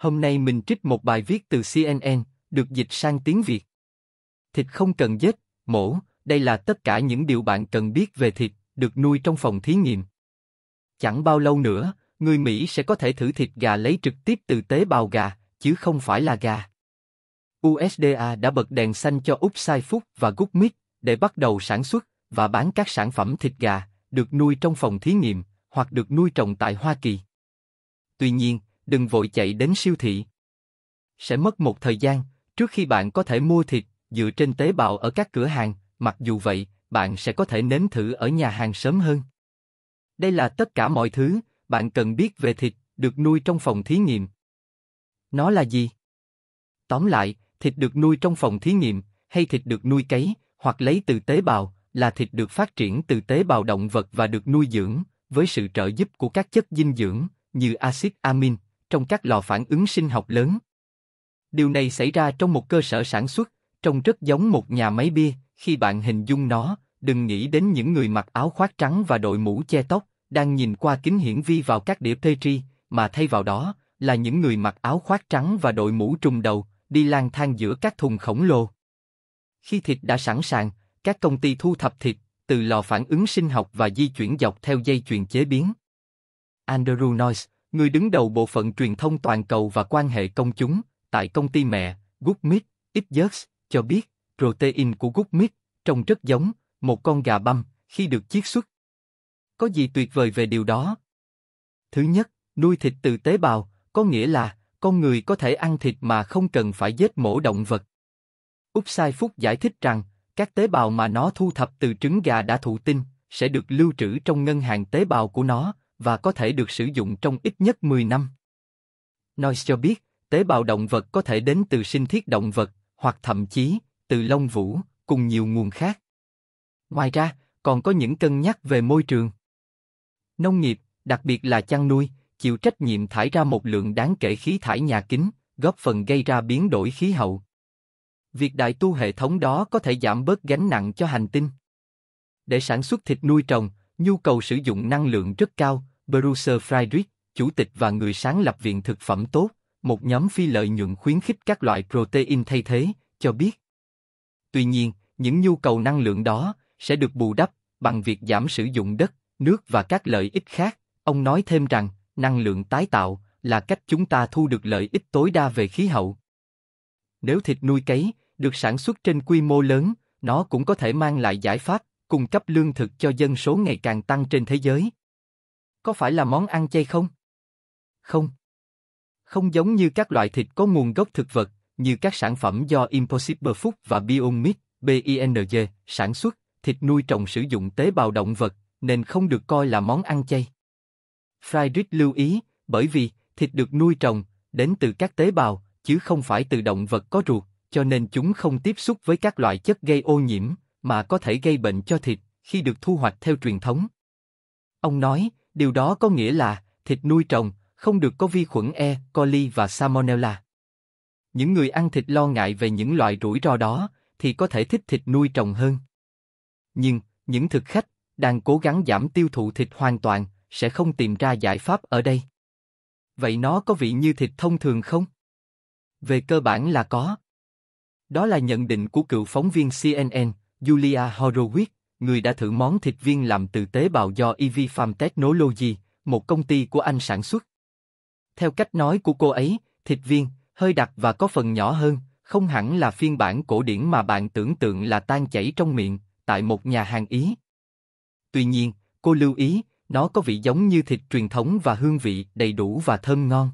Hôm nay mình trích một bài viết từ CNN, được dịch sang tiếng Việt. Thịt không cần giết, mổ, đây là tất cả những điều bạn cần biết về thịt, được nuôi trong phòng thí nghiệm. Chẳng bao lâu nữa, người Mỹ sẽ có thể thử thịt gà lấy trực tiếp từ tế bào gà, chứ không phải là gà. USDA đã bật đèn xanh cho Upside Food và Good để bắt đầu sản xuất và bán các sản phẩm thịt gà được nuôi trong phòng thí nghiệm hoặc được nuôi trồng tại Hoa Kỳ. Tuy nhiên, đừng vội chạy đến siêu thị. Sẽ mất một thời gian trước khi bạn có thể mua thịt dựa trên tế bào ở các cửa hàng, mặc dù vậy, bạn sẽ có thể nếm thử ở nhà hàng sớm hơn. Đây là tất cả mọi thứ bạn cần biết về thịt được nuôi trong phòng thí nghiệm. Nó là gì? Tóm lại, thịt được nuôi trong phòng thí nghiệm hay thịt được nuôi cấy hoặc lấy từ tế bào là thịt được phát triển từ tế bào động vật và được nuôi dưỡng với sự trợ giúp của các chất dinh dưỡng như axit amin trong các lò phản ứng sinh học lớn. Điều này xảy ra trong một cơ sở sản xuất, trông rất giống một nhà máy bia. Khi bạn hình dung nó, đừng nghĩ đến những người mặc áo khoác trắng và đội mũ che tóc, đang nhìn qua kính hiển vi vào các đĩa Petri, mà thay vào đó là những người mặc áo khoác trắng và đội mũ trùm đầu, đi lang thang giữa các thùng khổng lồ. Khi thịt đã sẵn sàng, các công ty thu thập thịt từ lò phản ứng sinh học và di chuyển dọc theo dây chuyền chế biến. Andrew Noyes, người đứng đầu bộ phận truyền thông toàn cầu và quan hệ công chúng tại công ty mẹ Goodmeat Ipsos, cho biết protein của Goodmeat trông rất giống một con gà băm khi được chiết xuất. Có gì tuyệt vời về điều đó? Thứ nhất, nuôi thịt từ tế bào, có nghĩa là con người có thể ăn thịt mà không cần phải giết mổ động vật. Upside Phúc giải thích rằng, các tế bào mà nó thu thập từ trứng gà đã thụ tinh sẽ được lưu trữ trong ngân hàng tế bào của nó và có thể được sử dụng trong ít nhất 10 năm. Noyce cho biết, tế bào động vật có thể đến từ sinh thiết động vật, hoặc thậm chí từ lông vũ, cùng nhiều nguồn khác. Ngoài ra, còn có những cân nhắc về môi trường. Nông nghiệp, đặc biệt là chăn nuôi, chịu trách nhiệm thải ra một lượng đáng kể khí thải nhà kính, góp phần gây ra biến đổi khí hậu. Việc đại tu hệ thống đó có thể giảm bớt gánh nặng cho hành tinh. Để sản xuất thịt nuôi trồng, nhu cầu sử dụng năng lượng rất cao, Bruce Friedrich, chủ tịch và người sáng lập Viện Thực phẩm Tốt, một nhóm phi lợi nhuận khuyến khích các loại protein thay thế, cho biết. Tuy nhiên, những nhu cầu năng lượng đó sẽ được bù đắp bằng việc giảm sử dụng đất, nước và các lợi ích khác. Ông nói thêm rằng, năng lượng tái tạo là cách chúng ta thu được lợi ích tối đa về khí hậu. Nếu thịt nuôi cấy được sản xuất trên quy mô lớn, nó cũng có thể mang lại giải pháp cung cấp lương thực cho dân số ngày càng tăng trên thế giới. Có phải là món ăn chay không? Không. Không giống như các loại thịt có nguồn gốc thực vật, như các sản phẩm do Impossible Food và Beyond Meat, BING, sản xuất, thịt nuôi trồng sử dụng tế bào động vật, nên không được coi là món ăn chay. Friedrich lưu ý, bởi vì thịt được nuôi trồng đến từ các tế bào, chứ không phải từ động vật có ruột, cho nên chúng không tiếp xúc với các loại chất gây ô nhiễm, mà có thể gây bệnh cho thịt khi được thu hoạch theo truyền thống. Ông nói, điều đó có nghĩa là thịt nuôi trồng không được có vi khuẩn E. coli và Salmonella. Những người ăn thịt lo ngại về những loại rủi ro đó thì có thể thích thịt nuôi trồng hơn. Nhưng, những thực khách đang cố gắng giảm tiêu thụ thịt hoàn toàn sẽ không tìm ra giải pháp ở đây. Vậy nó có vị như thịt thông thường không? Về cơ bản là có. Đó là nhận định của cựu phóng viên CNN, Julia Horowitz, người đã thử món thịt viên làm từ tế bào do EV Farm Technology, một công ty của Anh sản xuất. Theo cách nói của cô ấy, thịt viên, hơi đặc và có phần nhỏ hơn, không hẳn là phiên bản cổ điển mà bạn tưởng tượng là tan chảy trong miệng, tại một nhà hàng Ý. Tuy nhiên, cô lưu ý, nó có vị giống như thịt truyền thống và hương vị đầy đủ và thơm ngon.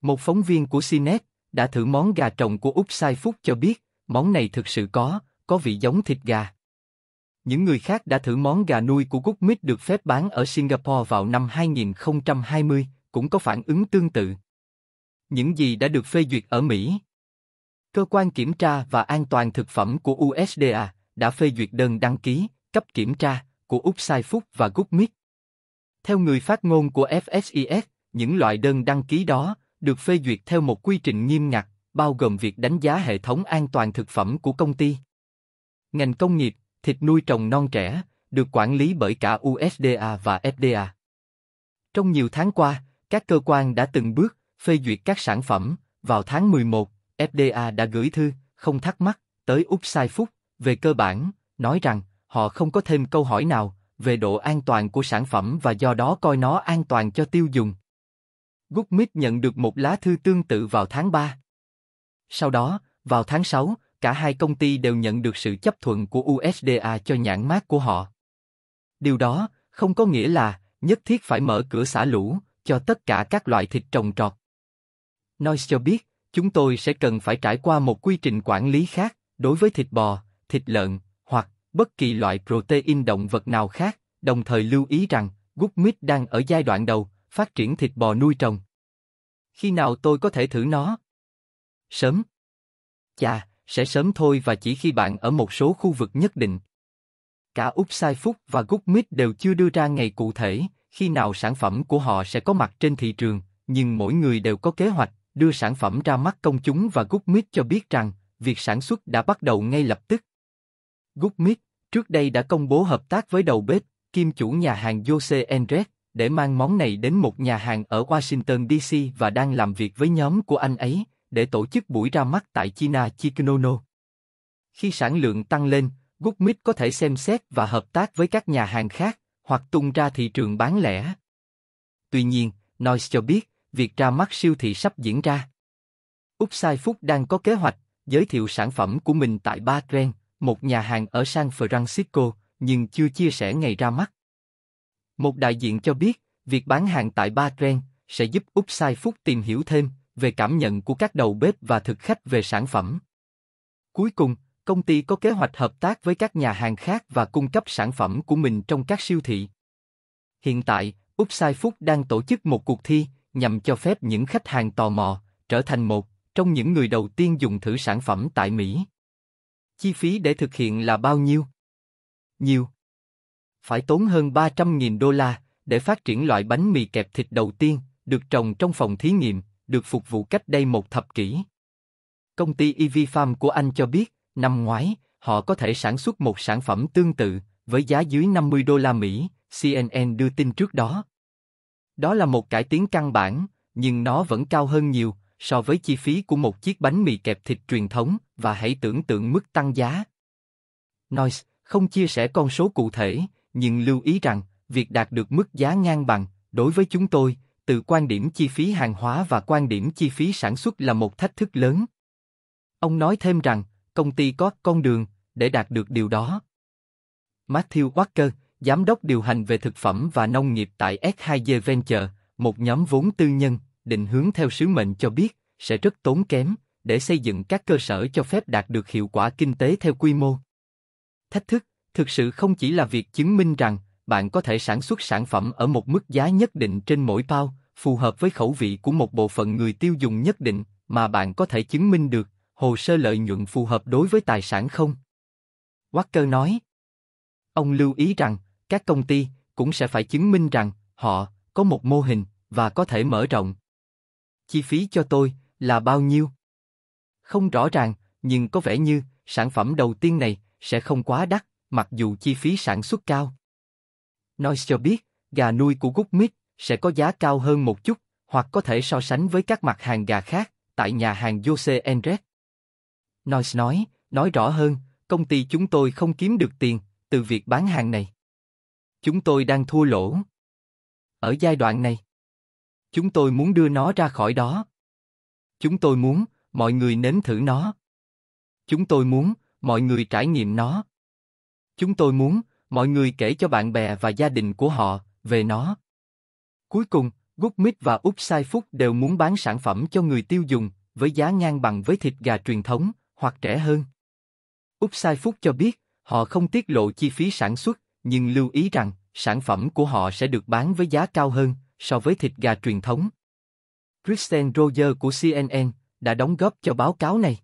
Một phóng viên của CNET đã thử món gà trồng của úc sai phúc cho biết, món này thực sự có, có vị giống thịt gà. Những người khác đã thử món gà nuôi của Cúc Mít được phép bán ở Singapore vào năm 2020, cũng có phản ứng tương tự. Những gì đã được phê duyệt ở Mỹ? Cơ quan kiểm tra và an toàn thực phẩm của USDA đã phê duyệt đơn đăng ký, cấp kiểm tra của Upside Food và Cúc Mít. Theo người phát ngôn của FSIS, những loại đơn đăng ký đó được phê duyệt theo một quy trình nghiêm ngặt, bao gồm việc đánh giá hệ thống an toàn thực phẩm của công ty. Ngành công nghiệp, thịt nuôi trồng non trẻ, được quản lý bởi cả USDA và FDA. Trong nhiều tháng qua, các cơ quan đã từng bước phê duyệt các sản phẩm. Vào tháng 11, FDA đã gửi thư, không thắc mắc, tới Upside Food, về cơ bản, nói rằng họ không có thêm câu hỏi nào về độ an toàn của sản phẩm và do đó coi nó an toàn cho tiêu dùng. Goodmeat nhận được một lá thư tương tự vào tháng 3. Sau đó, vào tháng 6, cả hai công ty đều nhận được sự chấp thuận của USDA cho nhãn mát của họ. Điều đó không có nghĩa là nhất thiết phải mở cửa xả lũ cho tất cả các loại thịt trồng trọt. Noise cho biết, chúng tôi sẽ cần phải trải qua một quy trình quản lý khác đối với thịt bò, thịt lợn hoặc bất kỳ loại protein động vật nào khác, đồng thời lưu ý rằng Good Meat đang ở giai đoạn đầu, phát triển thịt bò nuôi trồng. Khi nào tôi có thể thử nó? Sớm. Chà, sẽ sớm thôi và chỉ khi bạn ở một số khu vực nhất định. Cả Upside Food và Goodmeat đều chưa đưa ra ngày cụ thể, khi nào sản phẩm của họ sẽ có mặt trên thị trường, nhưng mỗi người đều có kế hoạch đưa sản phẩm ra mắt công chúng và Goodmeat cho biết rằng việc sản xuất đã bắt đầu ngay lập tức. Goodmeat trước đây đã công bố hợp tác với đầu bếp, kim chủ nhà hàng Jose Andres, để mang món này đến một nhà hàng ở Washington DC và đang làm việc với nhóm của anh ấy để tổ chức buổi ra mắt tại China Chiknono. Khi sản lượng tăng lên, Good có thể xem xét và hợp tác với các nhà hàng khác hoặc tung ra thị trường bán lẻ. Tuy nhiên, Noise cho biết, việc ra mắt siêu thị sắp diễn ra. Upside Food đang có kế hoạch giới thiệu sản phẩm của mình tại Ba Gren, một nhà hàng ở San Francisco, nhưng chưa chia sẻ ngày ra mắt. Một đại diện cho biết, việc bán hàng tại Ba Gren sẽ giúp Upside Food tìm hiểu thêm về cảm nhận của các đầu bếp và thực khách về sản phẩm. Cuối cùng, công ty có kế hoạch hợp tác với các nhà hàng khác và cung cấp sản phẩm của mình trong các siêu thị. Hiện tại, Upside Food đang tổ chức một cuộc thi nhằm cho phép những khách hàng tò mò trở thành một trong những người đầu tiên dùng thử sản phẩm tại Mỹ. Chi phí để thực hiện là bao nhiêu? Nhiều. Phải tốn hơn 300.000 đô la để phát triển loại bánh mì kẹp thịt đầu tiên, được trồng trong phòng thí nghiệm, được phục vụ cách đây một thập kỷ. Công ty EV Farm của anh cho biết, năm ngoái, họ có thể sản xuất một sản phẩm tương tự, với giá dưới 50 đô la Mỹ, CNN đưa tin trước đó. Đó là một cải tiến căn bản, nhưng nó vẫn cao hơn nhiều so với chi phí của một chiếc bánh mì kẹp thịt truyền thống và hãy tưởng tượng mức tăng giá. Noise không chia sẻ con số cụ thể, nhưng lưu ý rằng việc đạt được mức giá ngang bằng đối với chúng tôi từ quan điểm chi phí hàng hóa và quan điểm chi phí sản xuất là một thách thức lớn. Ông nói thêm rằng công ty có con đường để đạt được điều đó. Matthew Walker, giám đốc điều hành về thực phẩm và nông nghiệp tại S2G Venture, một nhóm vốn tư nhân, định hướng theo sứ mệnh cho biết sẽ rất tốn kém để xây dựng các cơ sở cho phép đạt được hiệu quả kinh tế theo quy mô. Thách thức thực sự không chỉ là việc chứng minh rằng bạn có thể sản xuất sản phẩm ở một mức giá nhất định trên mỗi bao, phù hợp với khẩu vị của một bộ phận người tiêu dùng nhất định, mà bạn có thể chứng minh được hồ sơ lợi nhuận phù hợp đối với tài sản không? Walker nói. Ông lưu ý rằng các công ty cũng sẽ phải chứng minh rằng họ có một mô hình và có thể mở rộng. Chi phí cho tôi là bao nhiêu? Không rõ ràng, nhưng có vẻ như sản phẩm đầu tiên này sẽ không quá đắt, mặc dù chi phí sản xuất cao. Noise cho biết, gà nuôi của Good sẽ có giá cao hơn một chút, hoặc có thể so sánh với các mặt hàng gà khác tại nhà hàng Jose Andres. Noise nói, nói rõ hơn, công ty chúng tôi không kiếm được tiền từ việc bán hàng này. Chúng tôi đang thua lỗ. Ở giai đoạn này, chúng tôi muốn đưa nó ra khỏi đó. Chúng tôi muốn mọi người nếm thử nó. Chúng tôi muốn mọi người trải nghiệm nó. Chúng tôi muốn mọi người kể cho bạn bè và gia đình của họ về nó. Cuối cùng, Goodmeat và Upside Food đều muốn bán sản phẩm cho người tiêu dùng với giá ngang bằng với thịt gà truyền thống hoặc rẻ hơn. Upside Food cho biết họ không tiết lộ chi phí sản xuất, nhưng lưu ý rằng sản phẩm của họ sẽ được bán với giá cao hơn so với thịt gà truyền thống. Kristen Roger của CNN đã đóng góp cho báo cáo này.